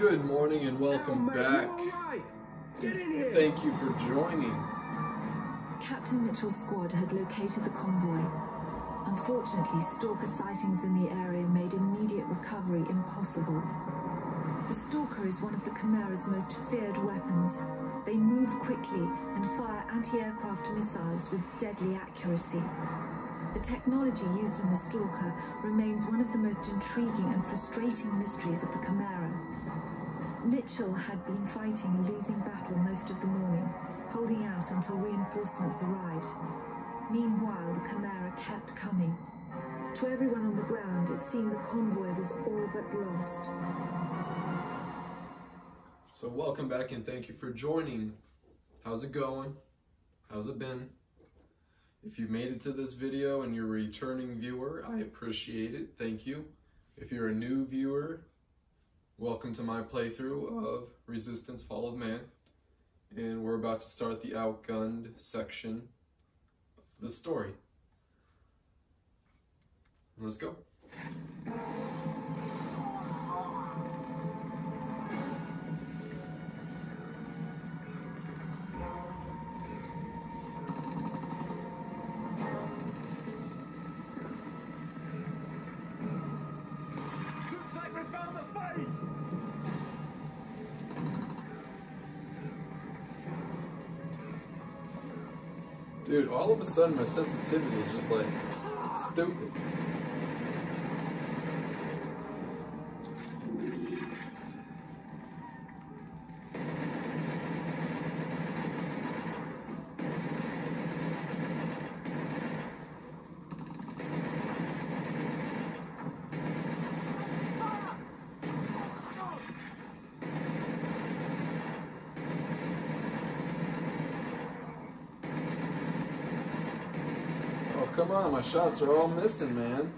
Good morning and welcome Now, mate, back. You all right? Get in here. Thank you for joining. Captain Mitchell's squad had located the convoy. Unfortunately, stalker sightings in the area made immediate recovery impossible. The stalker is one of the Chimera's most feared weapons. They move quickly and fire anti-aircraft missiles with deadly accuracy. The technology used in the stalker remains one of the most intriguing and frustrating mysteries of the Chimera. Mitchell had been fighting a losing battle most of the morning, holding out until reinforcements arrived. Meanwhile, the Chimera kept coming. To everyone on the ground, it seemed the convoy was all but lost. So, welcome back and thank you for joining. How's it going? How's it been? If you've made it to this video and you're a returning viewer, I appreciate it. Thank you. If you're a new viewer, welcome to my playthrough of Resistance Fall of Man. And we're about to start the outgunned section of the story. Let's go. All of a sudden my sensitivity is just like stupid. Oh, come on, my shots are all missing, man.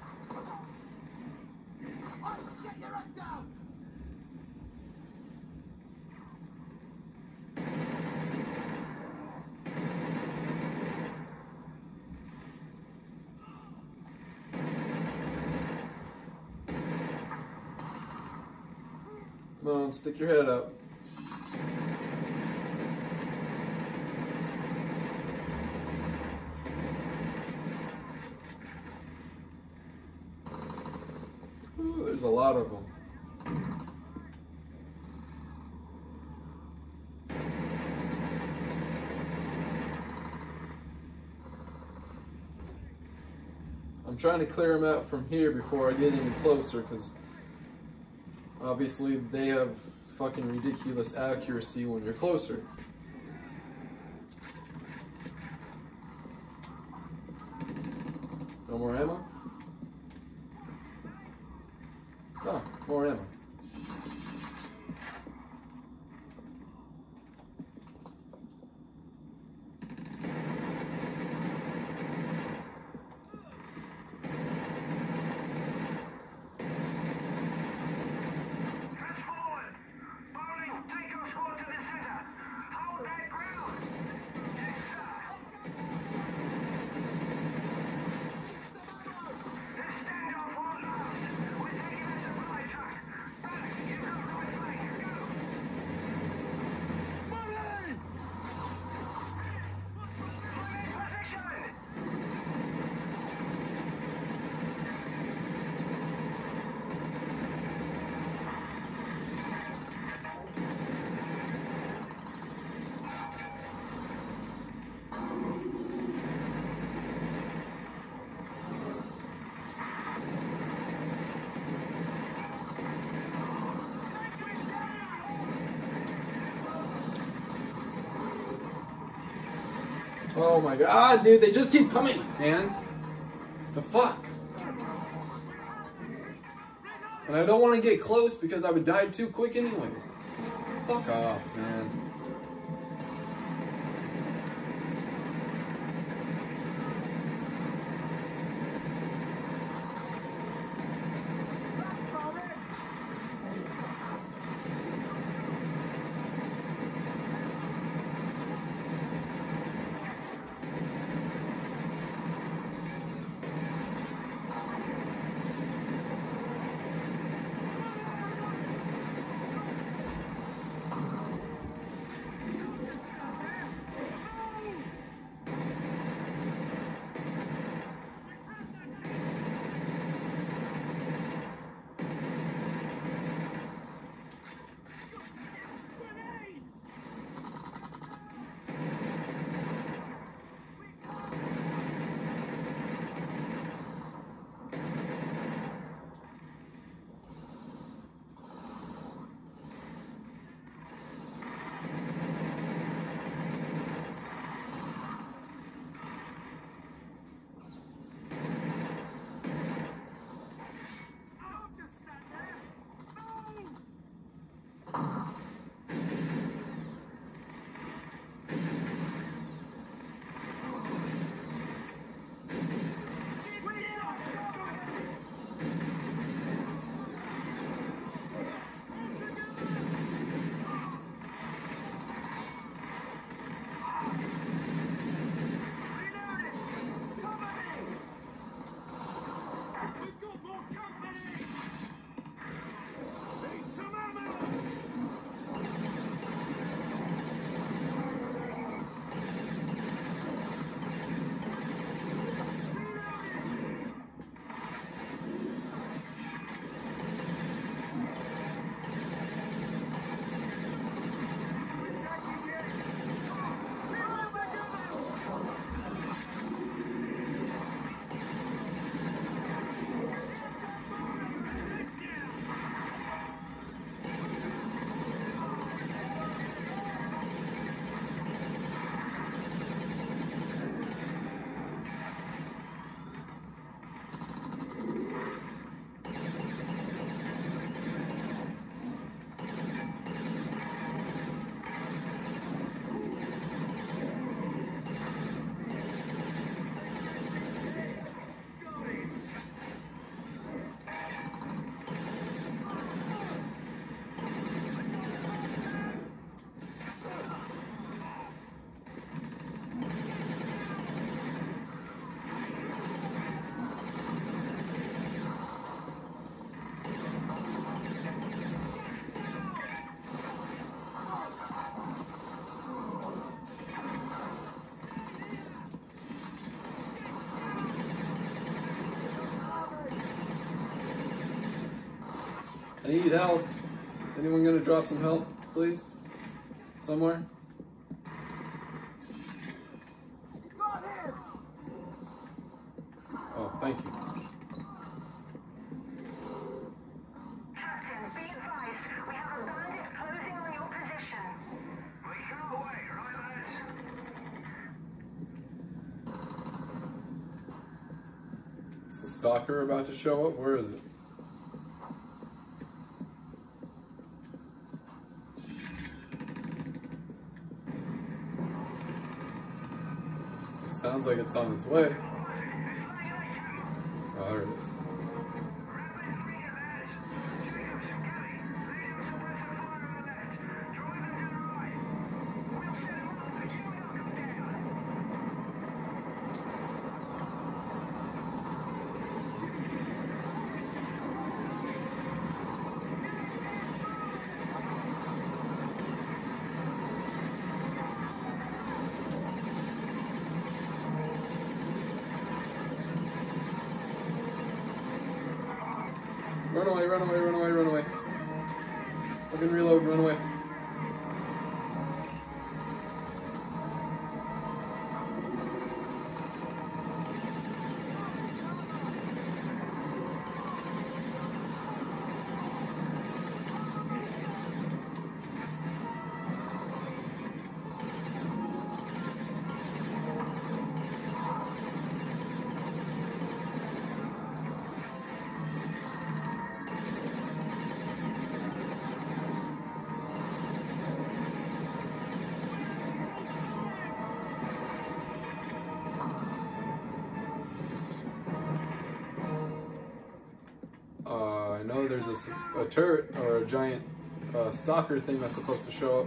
Come on, stick your head up. Ooh, there's a lot of them. I'm trying to clear them out from here before I get any closer because obviously they have fucking ridiculous accuracy when you're closer. No more ammo? Oh, more ammo. Press forward! Bowling, take your squad to the center! Hold that ground! Yes, sir! This standoff won't last! We're taking a supply truck! Back, you've got right flank, go! Molly! Position! Oh my god, ah, dude, they just keep coming, man. The fuck? And I don't want to get close because I would die too quick anyways. Fuck off, man. Need health. Anyone gonna drop some health, please? Somewhere? Oh, thank you. Captain, be advised. We have a bandit closing on your position. We can't wait, right, lads? Is the stalker about to show up? Where is it? It sounds like it's on its way. A, a turret or a giant uh, stalker thing that's supposed to show up.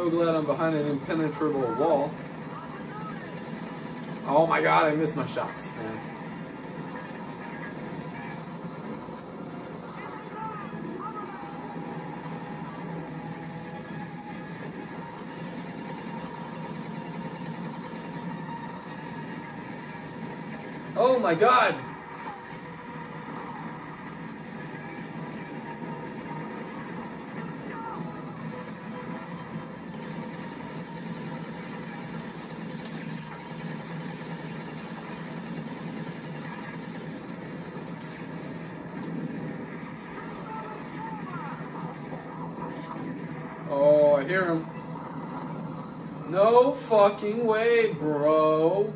So glad I'm behind an impenetrable wall. Oh my god, I missed my shots, man. Oh my god! Hear him. No fucking way, bro.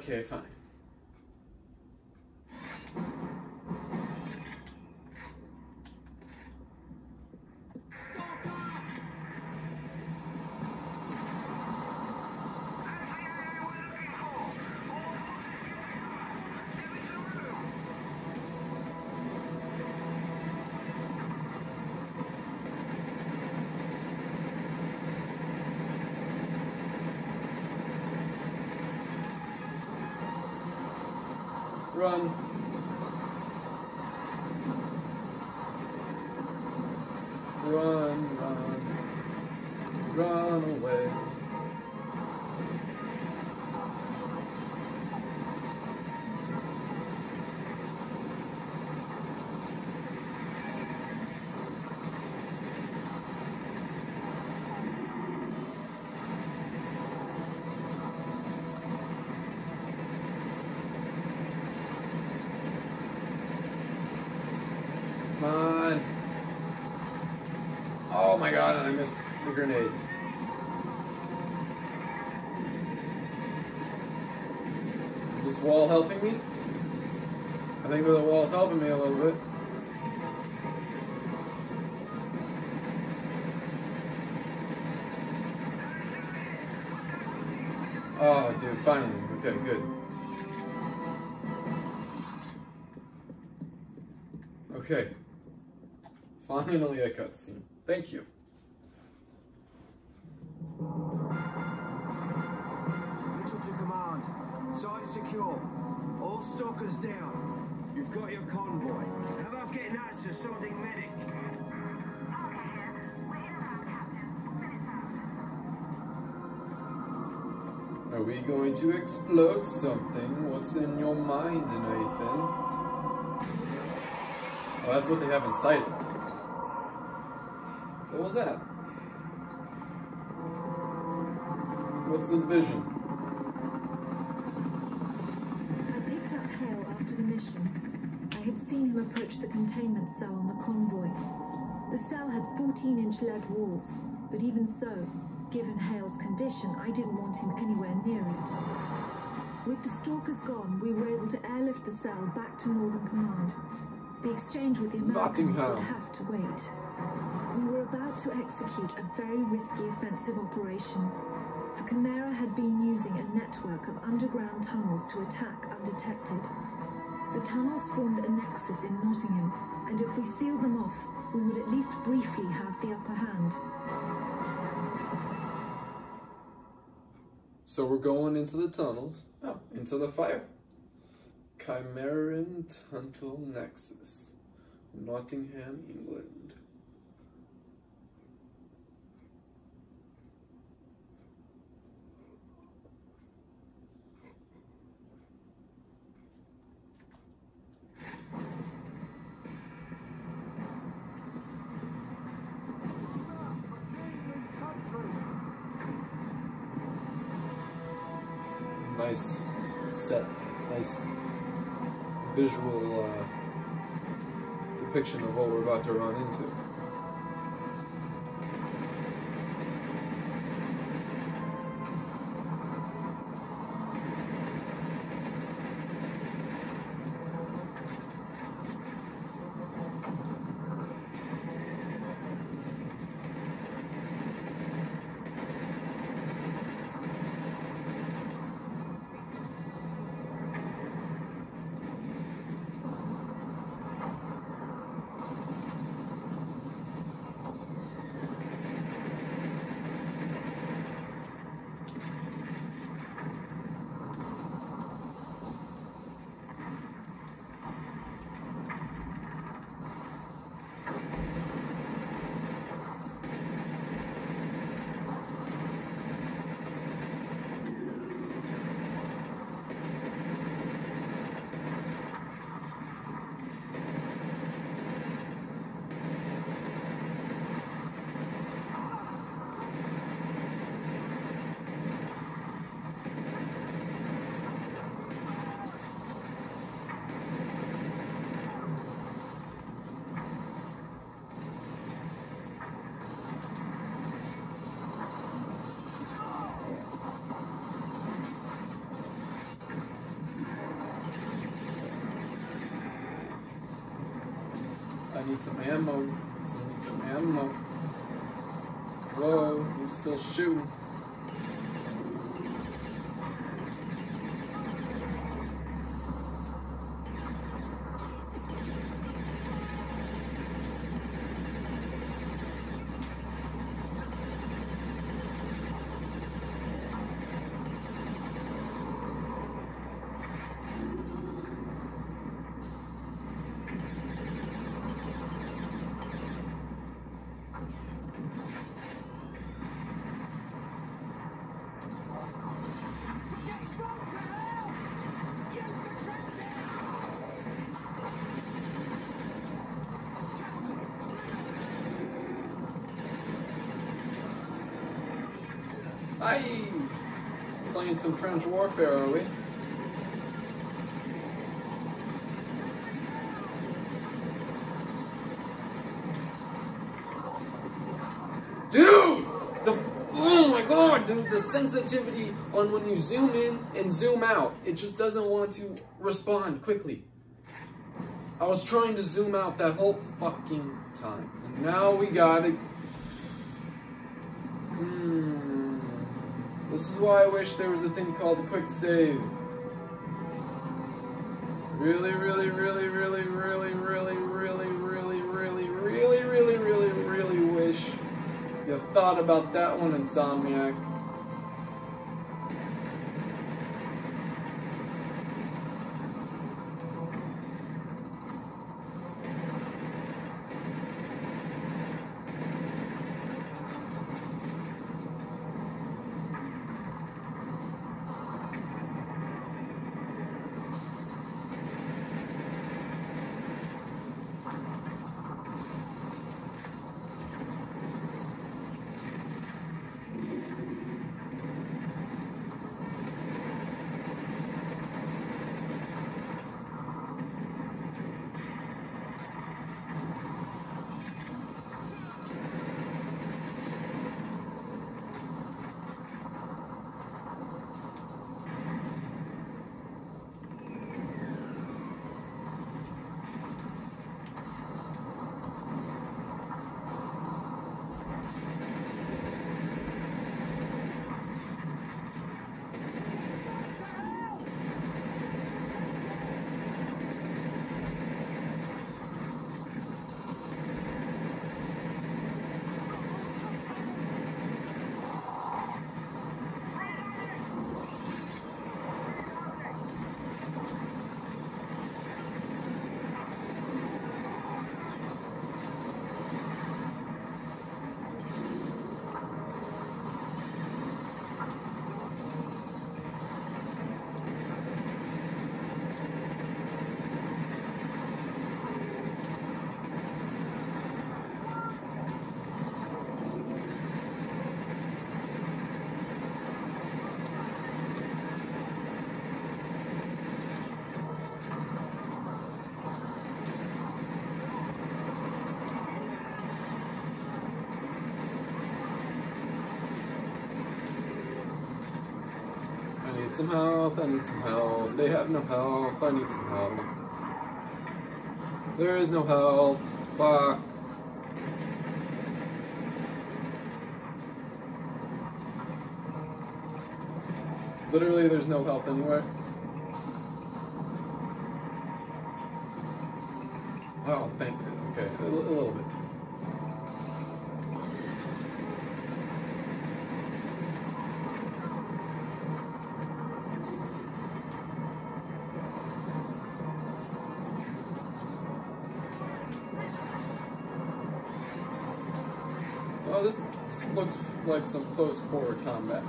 Okay, fine. Grenade. Is this wall helping me? I think the wall's helping me a little bit. Oh, dude, finally. Okay, good. Okay. Finally a cutscene. Thank you. Down. You've got your convoy. How about getting that to sounding medic? Are we going to explode something? What's in your mind, Nathan? Oh, that's what they have in sight. What was that? What's this vision? I had seen him approach the containment cell on the convoy. The cell had 14 inch lead walls, but even so, given Hale's condition, I didn't want him anywhere near it. With the stalkers gone, we were able to airlift the cell back to Northern Command. The exchange with the Americans would have to wait. We were about to execute a very risky offensive operation. The Chimera had been using a network of underground tunnels to attack undetected. The tunnels formed a nexus in Nottingham, and if we sealed them off, we would at least briefly have the upper hand. So we're going into the tunnels. Oh, into the fire. Chimeran Tunnel Nexus. Nottingham, England. Visual uh, depiction of what we're about to run into. Need some ammo. I need some ammo. Whoa, I'm still shooting. Some trench warfare, are we? Dude! The oh my god, the sensitivity on when you zoom in and zoom out, it just doesn't want to respond quickly. I was trying to zoom out that whole fucking time. And now we got it. Why I wish there was a thing called quick save. Really, really, really, really, really, really, really, really, really, really, really, really, really wish you thought about that one, Insomniac. I need some health, I need some health. They have no health, I need some health. There is no health. Fuck. Literally, there's no health anywhere. Like some close quarter combat.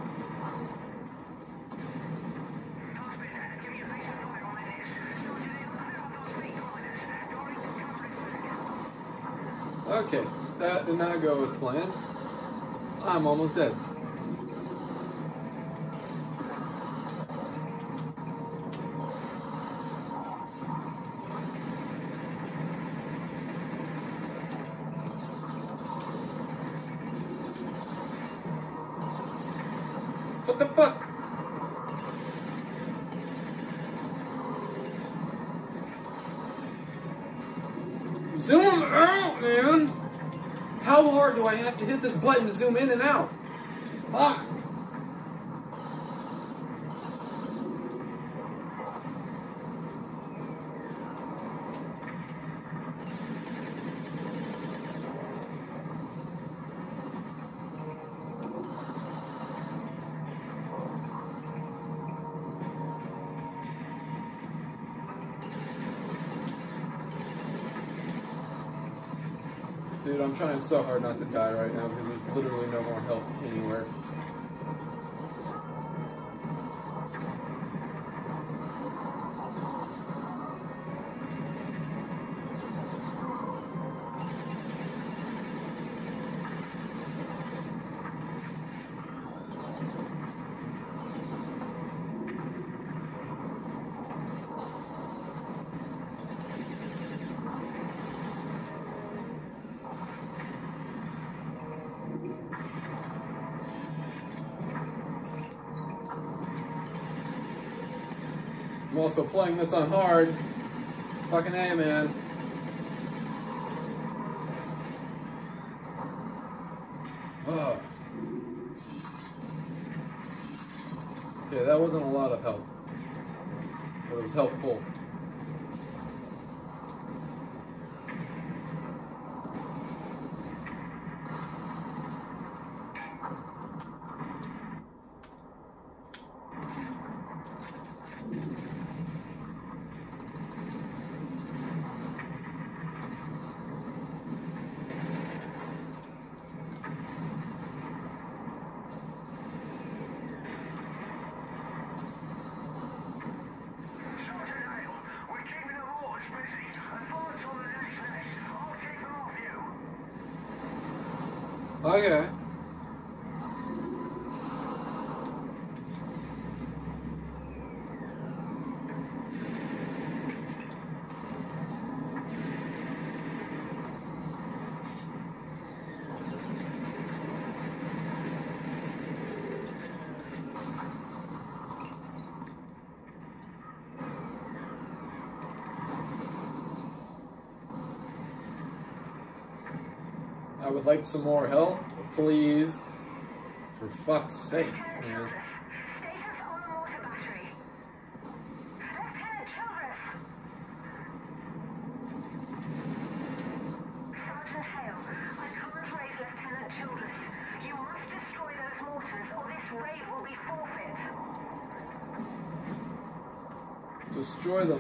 Okay, that did not go as planned. I'm almost dead. This button to zoom in and out? Trying so hard not to die right now because there's literally no more health Also playing this on hard. Fucking A, man. Ugh. Okay, that wasn't a lot of help. But it was helpful. Okay. I would like some more health, please. For fuck's sake, man. Destroy those mortars, or this raid will be forfeit. Destroy the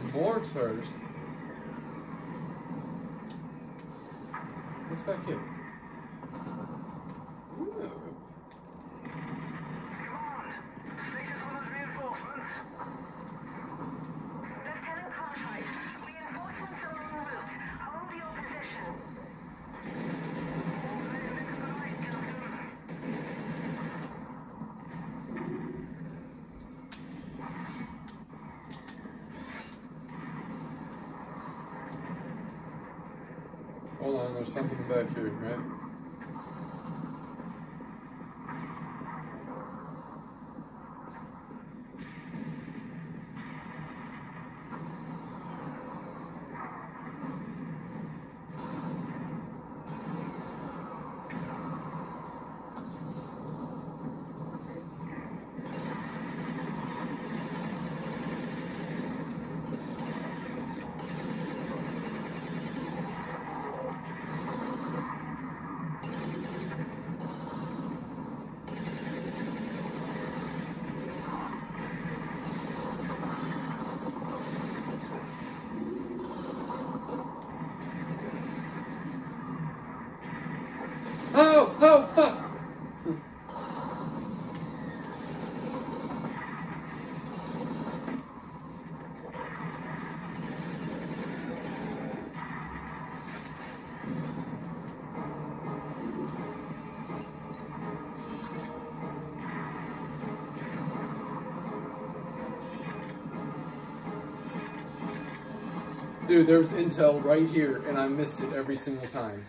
dude, there was intel right here, and I missed it every single time.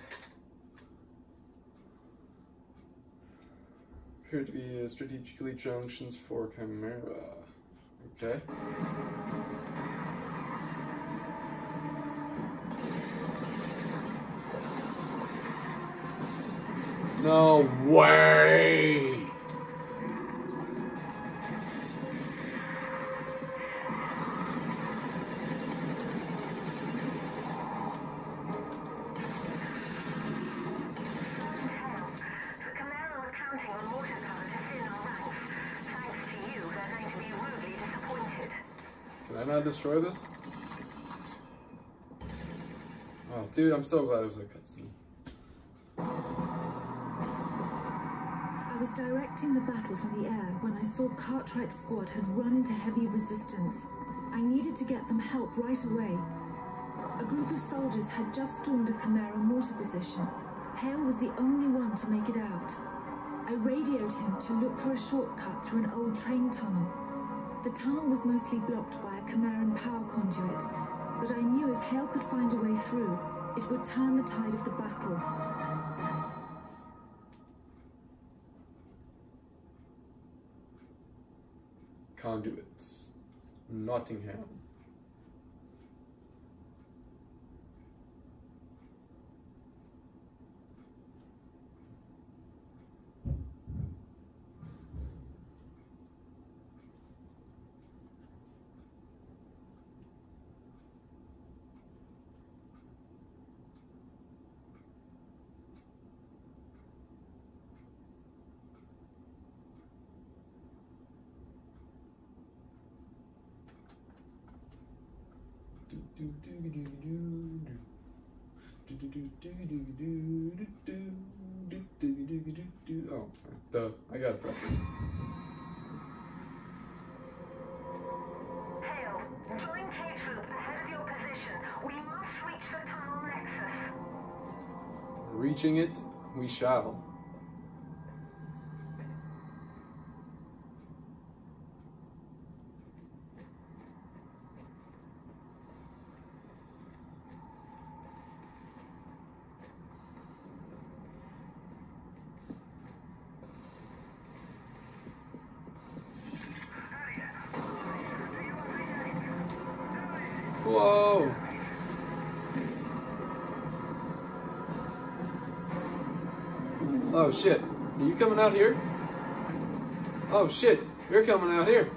Appear to be strategically junctions for Chimera. Okay. No way! Destroy this? Oh, dude, I'm so glad it was a cutscene. I was directing the battle from the air when I saw Cartwright's squad had run into heavy resistance. I needed to get them help right away. A group of soldiers had just stormed a Chimeran mortar position. Hale was the only one to make it out. I radioed him to look for a shortcut through an old train tunnel. The tunnel was mostly blocked by a Chimeran power conduit, but I knew if Hale could find a way through, it would turn the tide of the battle. Conduits. Nottingham. Oh, duh. I gotta press it. Hale, join K-Troop ahead of your position. We must reach the tunnel nexus. Reaching it, we shall. Shit. Are you coming out here? Oh shit. You're coming out here.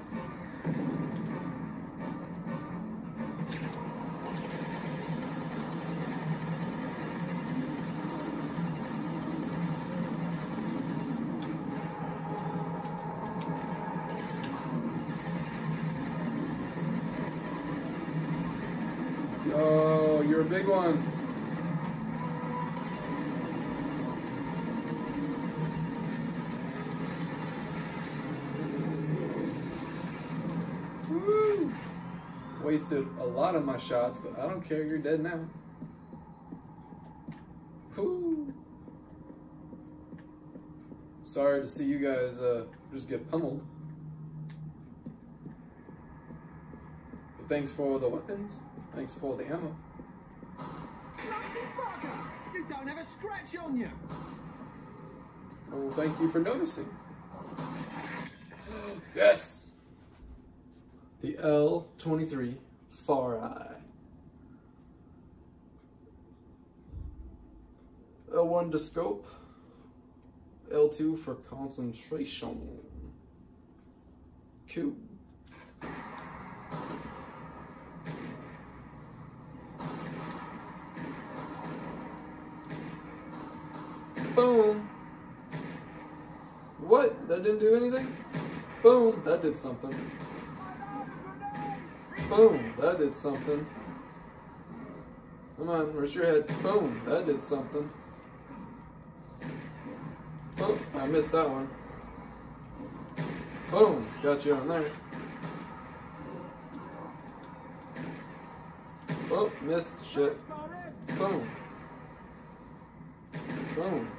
My shots, but I don't care. You're dead now. Woo! Sorry to see you guys uh, just get pummeled. But thanks for the weapons. Thanks for the ammo. You don't have a scratch on you! Well, thank you for noticing. yes! The L23 Fareye. L1 to scope. L2 for concentration. Q. Boom. What? That didn't do anything? Boom. That did something. Boom. That did something. Come on, where's your head? Boom. That did something. Oh, I missed that one. Boom. Got you on there. Oh, missed shit. Boom. Boom.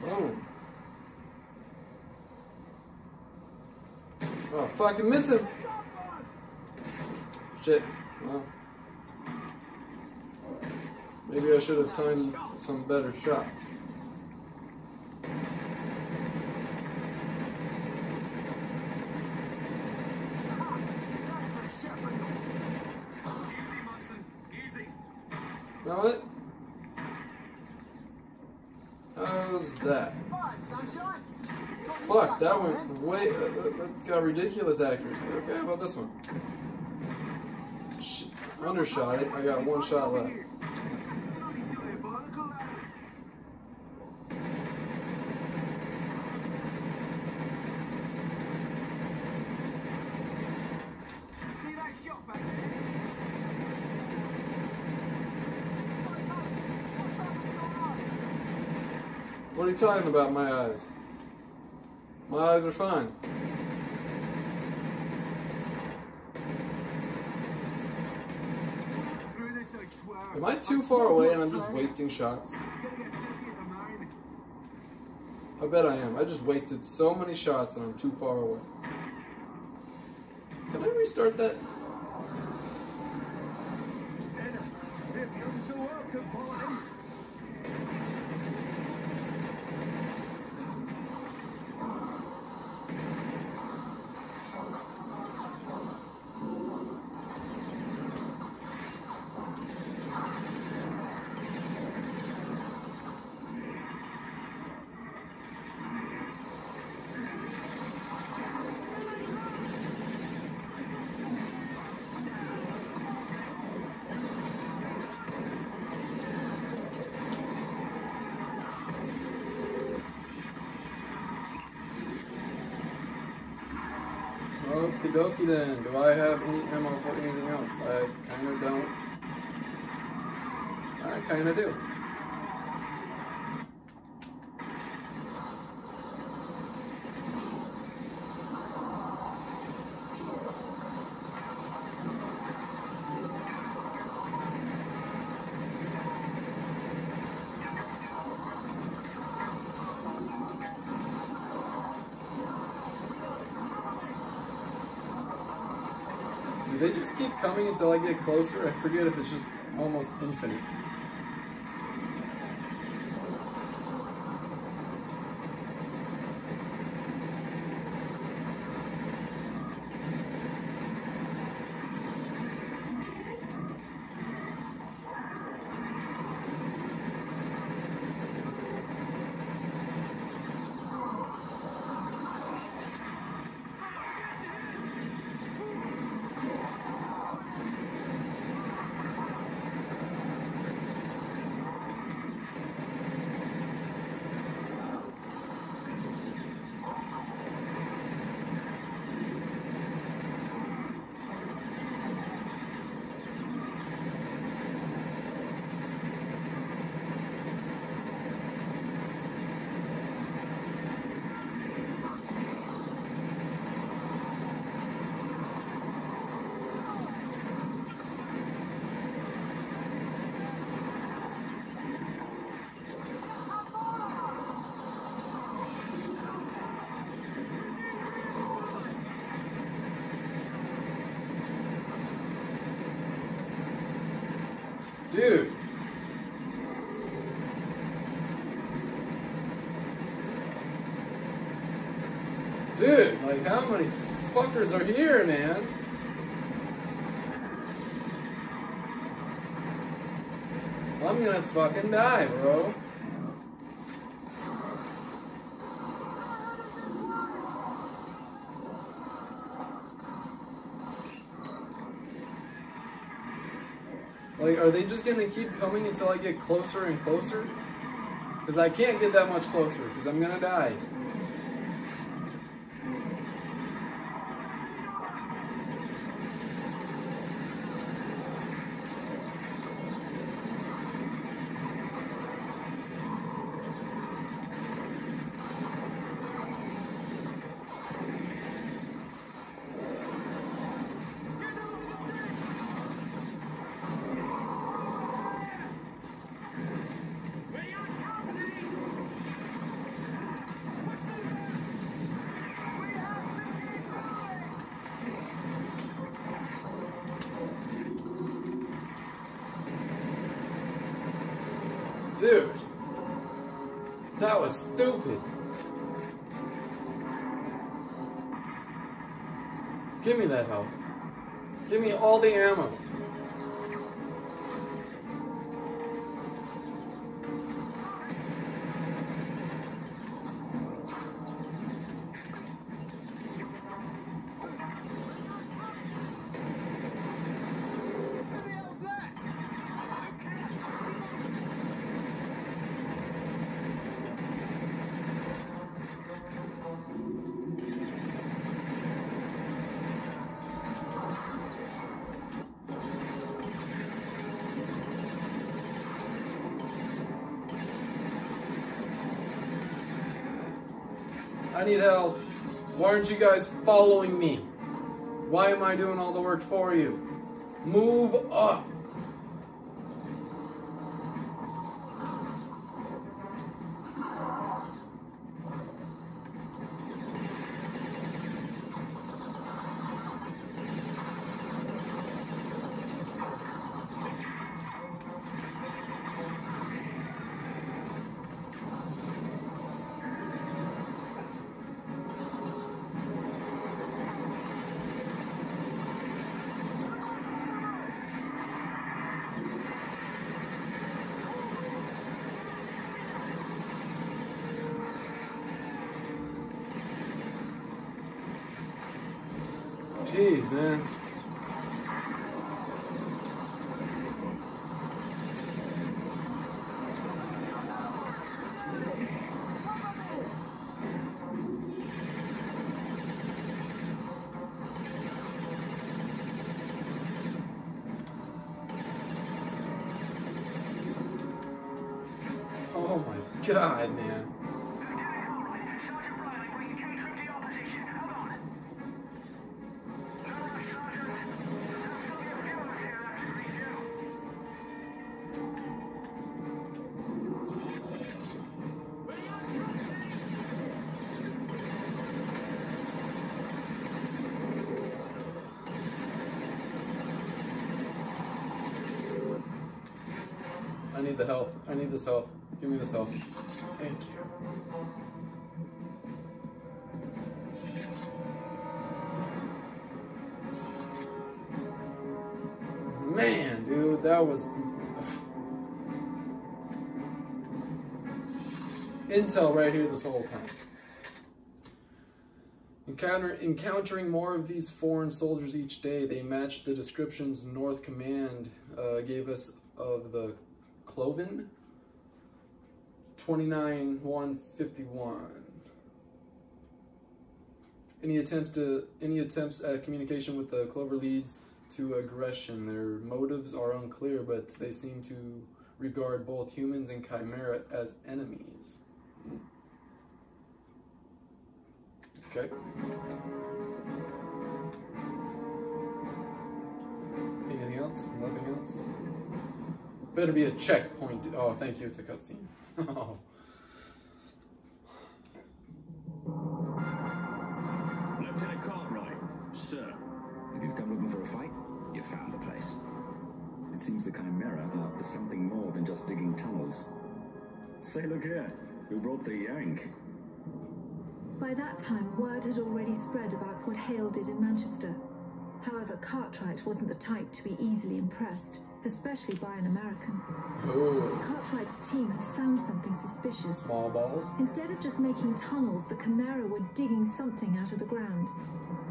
Boom. Oh, fucking miss him. Shit. Well. Maybe I should have timed some better shots. Know it? How's that? Fuck, that went way. Uh, that's got ridiculous accuracy. Okay, how about this one? Sh- undershot it. I got one shot left. What are you talking about, my eyes? My eyes are fine. Through this, I swear. Am I too far away and I'm just wasting shots? Gonna get silky at the moment. I bet I am. I just wasted so many shots and I'm too far away. Can I restart that? Then. Do I have any ammo for anything else? I kinda don't. I kinda. Do coming until I get closer? I forget if it's just almost infinite. Dude. Dude, like how many fuckers are here, man? I'm gonna fucking die, bro. Like, are they just gonna keep coming until I get closer and closer? Because I can't get that much closer, because I'm gonna die. That was stupid. Give me that health. Give me all the ammo. Need help. Why aren't you guys following me? Why am I doing all the work for you? Move up. Jeez, man. This health. Give me this health. Thank you. Man, dude, that was intel right here this whole time. Encounter, encountering more of these foreign soldiers each day, they matched the descriptions North Command uh, gave us of the Cloven 29151. Any attempts to any attempts at communication with the Cloven leads to aggression. Their motives are unclear, but they seem to regard both humans and Chimera as enemies. Okay. Anything else? Nothing else? Better be a checkpoint. Oh, thank you. It's a cutscene. Oh. Lieutenant Cartwright, sir. If you've come looking for a fight, you've found the place. It seems the Chimera are up to something more than just digging tunnels. Say, look here. Who brought the yank? By that time, word had already spread about what Hale did in Manchester. However, Cartwright wasn't the type to be easily impressed, especially by an American. Oh. Cartwright's team had found something suspicious. Small balls. Instead of just making tunnels, the Chimera were digging something out of the ground.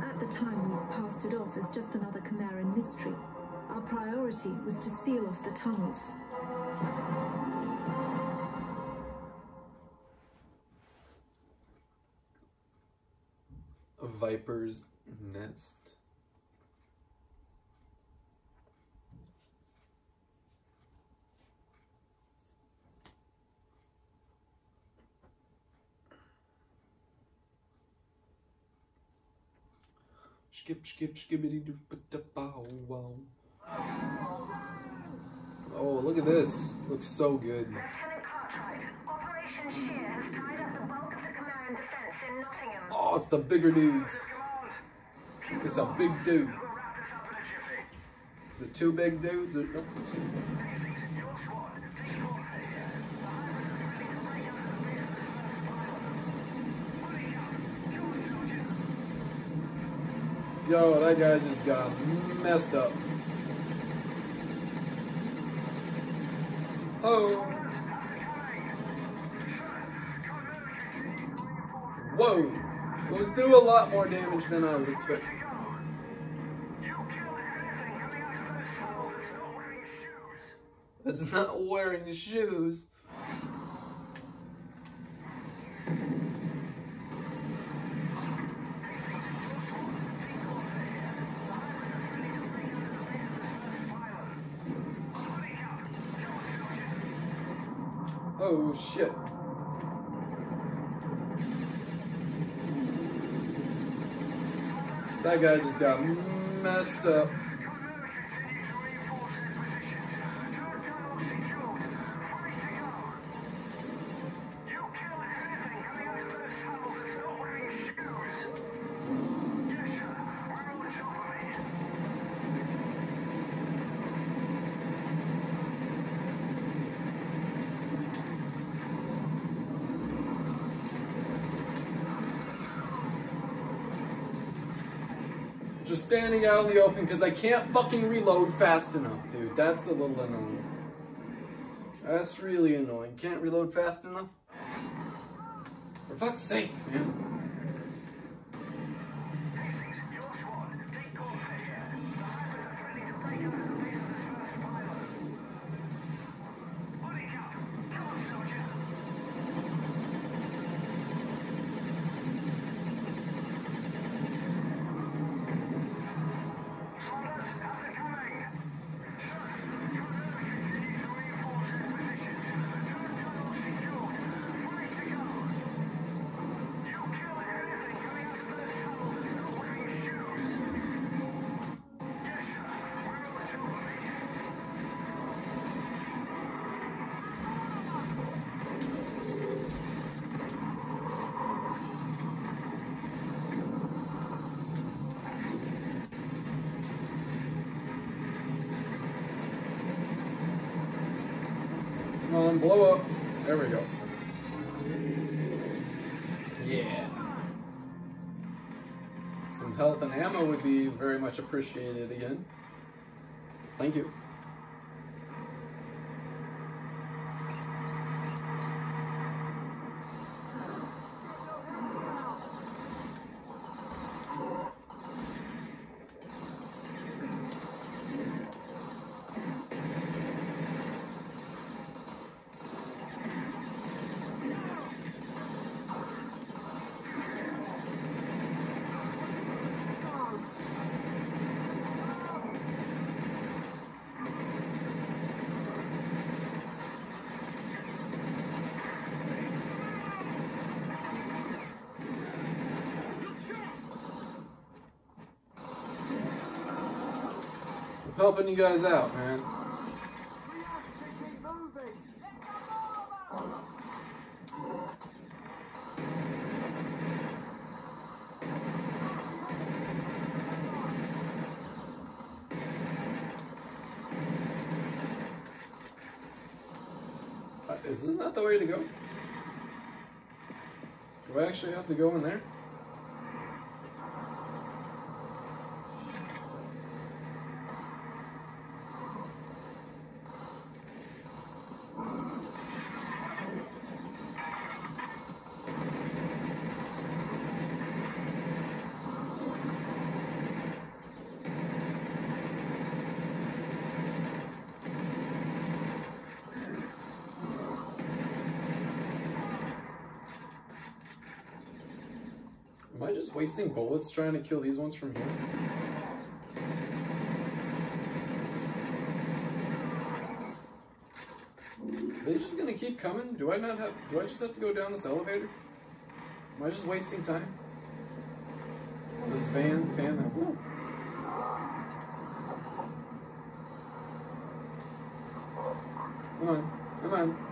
At the time, we passed it off as just another Chimeran mystery. Our priority was to seal off the tunnels. Viper's nest. Skip, skip, skibbity doo bow wow. Oh, look at this. Looks so good. Lieutenant Cartwright, Operation Shear has tied up the bulk of the Chimeran defense in Nottingham. Oh, it's the bigger dudes. It's a big dude. We'll wrap this up in a jiffy. Is it two big dudes? Or, nope. Your squad, take course. Yo, that guy just got messed up. Oh. Whoa. Was do a lot more damage than I was expecting. That's not wearing shoes. Oh, shit. That guy just got messed up. Out in the open because I can't fucking reload fast enough, dude. That's a little annoying. That's really annoying. Can't reload fast enough? For fuck's sake, man. Come on, blow up. There we go. Yeah. Some health and ammo would be very much appreciated again. Thank you. I'm helping you guys out, man. Uh, Is this not the way to go? Do I actually have to go in there? Am I just wasting bullets trying to kill these ones from here? Are they just gonna keep coming? Do I not have, do I just have to go down this elevator? Am I just wasting time? This van, fan, ooh. Come on, come on.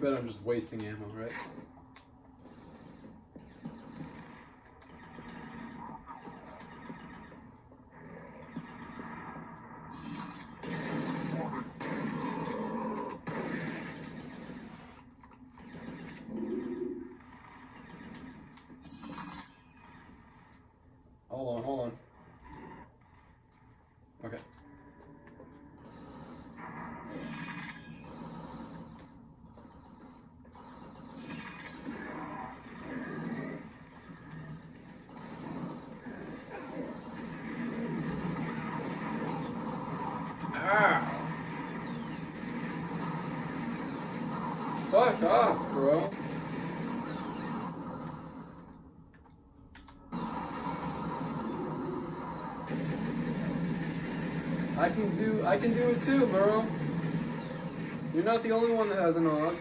Bet I'm just wasting ammo, right? Hold on, hold on. Okay. Ah! Fuck off, bro. I can do I can do it too, bro. You're not the only one that has an AUG.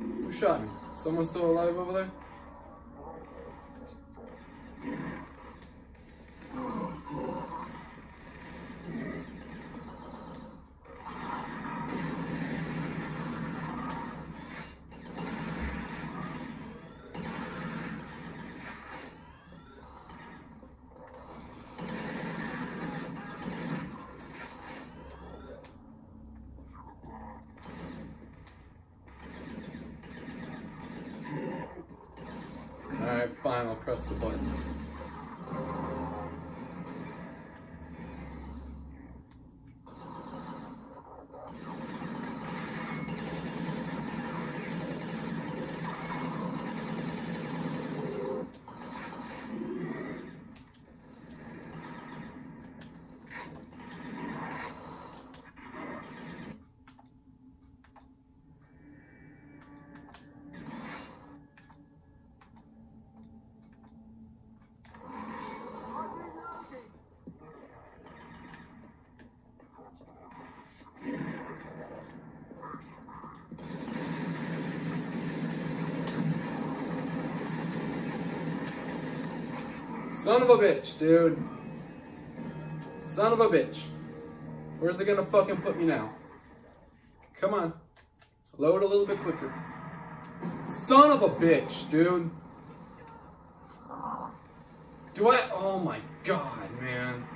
Who shot me? Someone still alive over there? Fine, I'll press the button. Son of a bitch, dude. Son of a bitch. Where's it gonna fucking put me now? Come on. Load a little bit quicker. Son of a bitch, dude. Do I? Oh my god, man.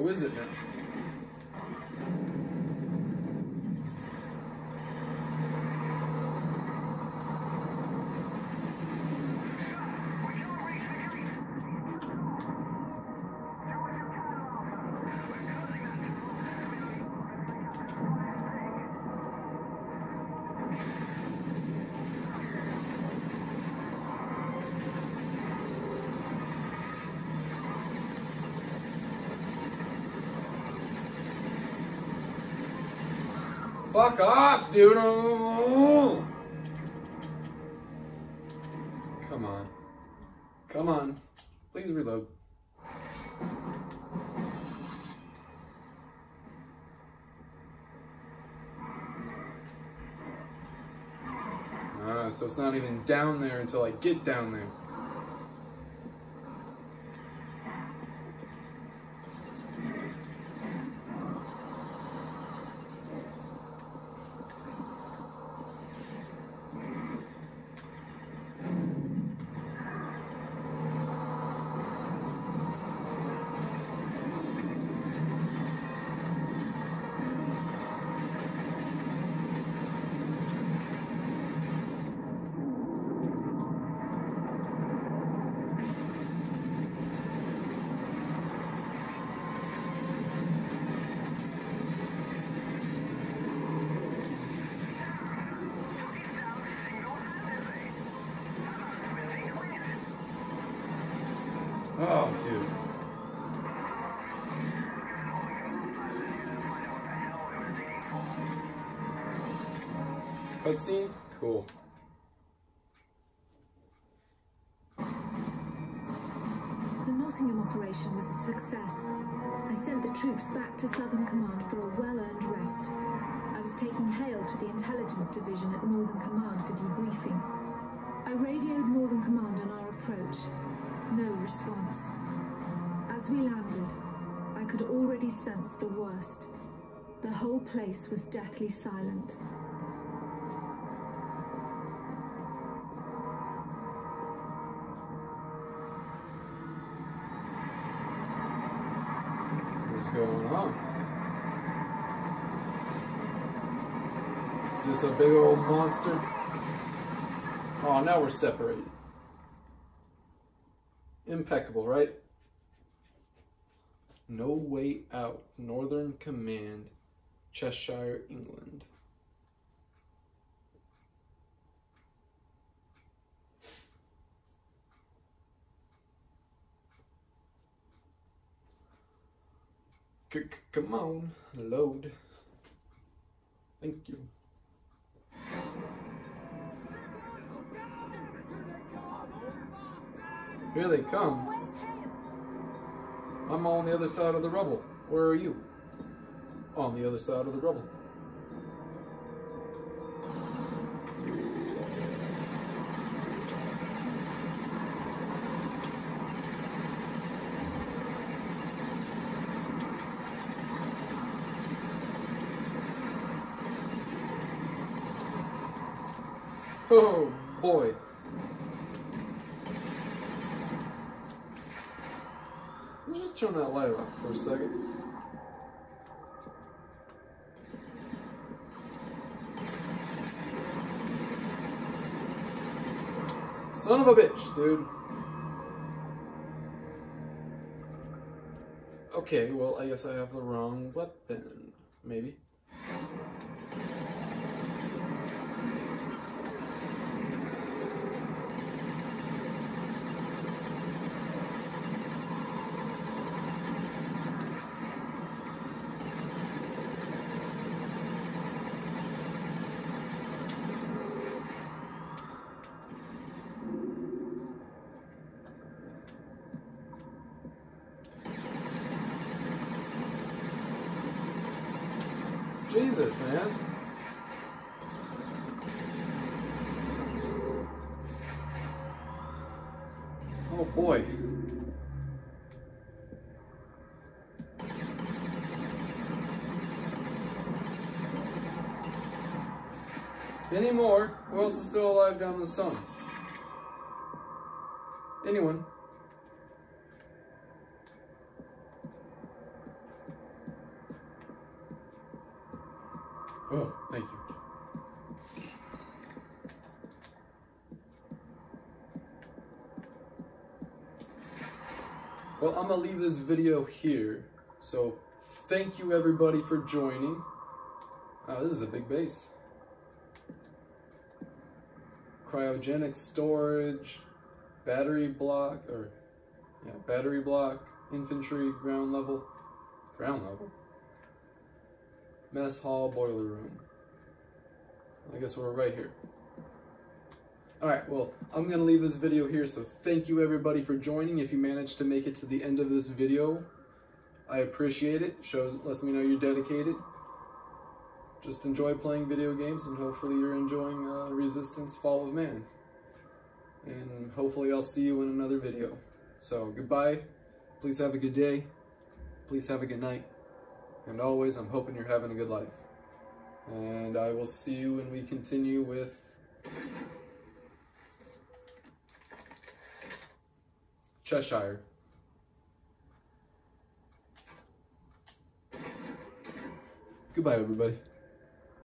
Who is it now? Fuck off, dude. Come on. Come on. Please reload. Ah, so it's not even down there until I get down there. Cutscene? Cool. The Nottingham operation was a success. I sent the troops back to Southern Command for a well-earned rest. I was taking Hale to the intelligence division at Northern Command for debriefing. I radioed Northern Command on our approach. No response. As we landed, I could already sense the worst. The whole place was deathly silent. What's going on? Is this a big old monster? Oh, now we're separated. Impeccable, right? No way out. Northern Command, Cheshire, England. C- come on, load. Thank you. Here they come. I'm on the other side of the rubble. Where are you? On the other side of the rubble. Oh boy. Let's just turn that light off for a second. Son of a bitch, dude. Okay, well, I guess I have the wrong weapon. Maybe. Jesus, man. Oh boy. Any more? Who else is still alive down this tunnel? Anyone? Oh, thank you. Well, I'm gonna leave this video here. So, thank you everybody for joining. Oh, this is a big base. Cryogenic storage, battery block, or yeah, battery block, infantry, ground level, ground level, mess hall, boiler room. I guess we're right here. Alright, well, I'm going to leave this video here, so thank you everybody for joining. If you managed to make it to the end of this video, I appreciate it. Shows, lets me know you're dedicated. Just enjoy playing video games, and hopefully you're enjoying uh, Resistance Fall of Man. And hopefully I'll see you in another video. So, goodbye. Please have a good day. Please have a good night. And always, I'm hoping you're having a good life. And I will see you when we continue with Cheshire. Goodbye, everybody.